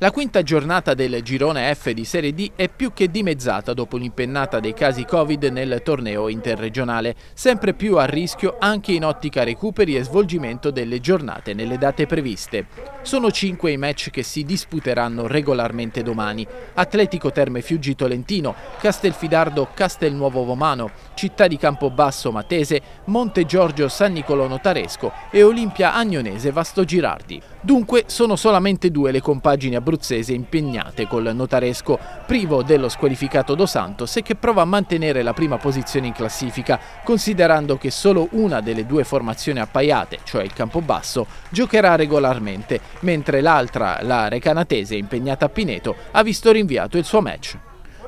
La quinta giornata del girone F di Serie D è più che dimezzata dopo l'impennata dei casi Covid nel torneo interregionale, sempre più a rischio anche in ottica recuperi e svolgimento delle giornate nelle date previste. Sono cinque i match che si disputeranno regolarmente domani. Atletico Terme Fiuggi Tolentino, Castelfidardo Castelnuovo Vomano, Città di Campobasso Matese, Monte Giorgio San Nicolò Notaresco e Olimpia Agnonese Vasto Girardi. Dunque sono solamente due le compagini abruzzesi impegnate col notaresco, privo dello squalificato Dos Santos e che prova a mantenere la prima posizione in classifica, considerando che solo una delle due formazioni appaiate, cioè il Campobasso, giocherà regolarmente, mentre l'altra, la Recanatese impegnata a Pineto, ha visto rinviato il suo match.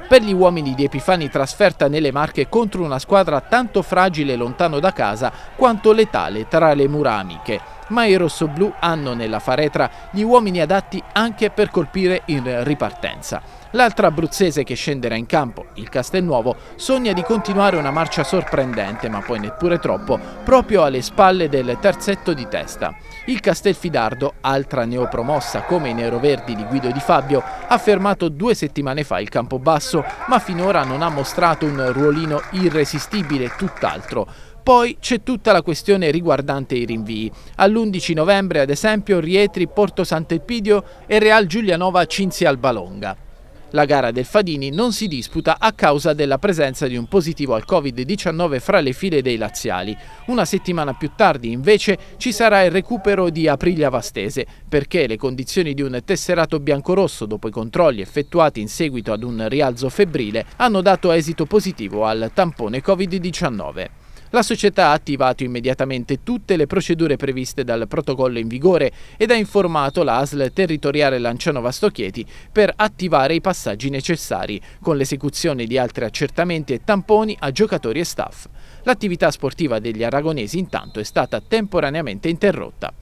Per gli uomini di Epifani trasferta nelle Marche contro una squadra tanto fragile lontano da casa quanto letale tra le mura amiche ma i rossoblù hanno nella faretra gli uomini adatti anche per colpire in ripartenza. L'altra abruzzese che scenderà in campo, il Castelnuovo, sogna di continuare una marcia sorprendente, ma poi neppure troppo, proprio alle spalle del terzetto di testa. Il Castelfidardo, altra neopromossa come i neroverdi di Guido Di Fabio, ha fermato due settimane fa il Campobasso, ma finora non ha mostrato un ruolino irresistibile, tutt'altro. Poi c'è tutta la questione riguardante i rinvii. All'11 novembre, ad esempio, Rietri, Porto Sant'Elpidio e Real Giulianova Cinzia Albalonga. La gara del Fadini non si disputa a causa della presenza di un positivo al Covid-19 fra le file dei laziali. Una settimana più tardi, invece, ci sarà il recupero di Aprilia Vastese, perché le condizioni di un tesserato biancorosso dopo i controlli effettuati in seguito ad un rialzo febbrile hanno dato esito positivo al tampone Covid-19. La società ha attivato immediatamente tutte le procedure previste dal protocollo in vigore ed ha informato l'ASL territoriale Lanciano Vastochieti per attivare i passaggi necessari, con l'esecuzione di altri accertamenti e tamponi a giocatori e staff. L'attività sportiva degli aragonesi intanto è stata temporaneamente interrotta.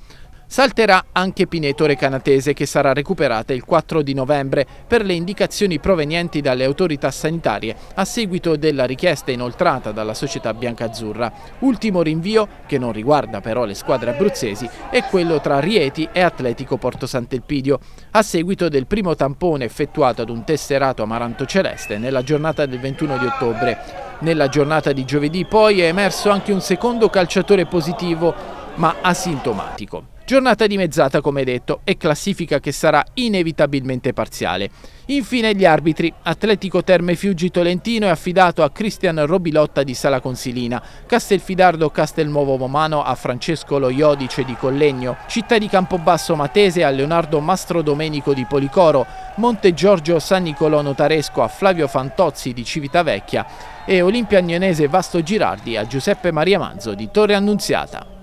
Salterà anche Pineto Recanatese che sarà recuperata il 4 di novembre per le indicazioni provenienti dalle autorità sanitarie a seguito della richiesta inoltrata dalla società biancazzurra. Ultimo rinvio, che non riguarda però le squadre abruzzesi, è quello tra Rieti e Atletico Porto Sant'Elpidio, a seguito del primo tampone effettuato ad un tesserato amaranto celeste nella giornata del 21 di ottobre. Nella giornata di giovedì poi è emerso anche un secondo calciatore positivo ma asintomatico. Giornata dimezzata come detto e classifica che sarà inevitabilmente parziale. Infine gli arbitri. Atletico Terme Fiuggi Tolentino è affidato a Cristian Robilotta di Sala Consilina, Castelfidardo Castelnuovo Momano a Francesco Lo Iodice di Collegno, Città di Campobasso Matese a Leonardo Mastro Domenico di Policoro, Monte Giorgio San Nicolò Notaresco a Flavio Fantozzi di Civitavecchia e Olimpia Agnonese Vasto Girardi a Giuseppe Maria Manzo di Torre Annunziata.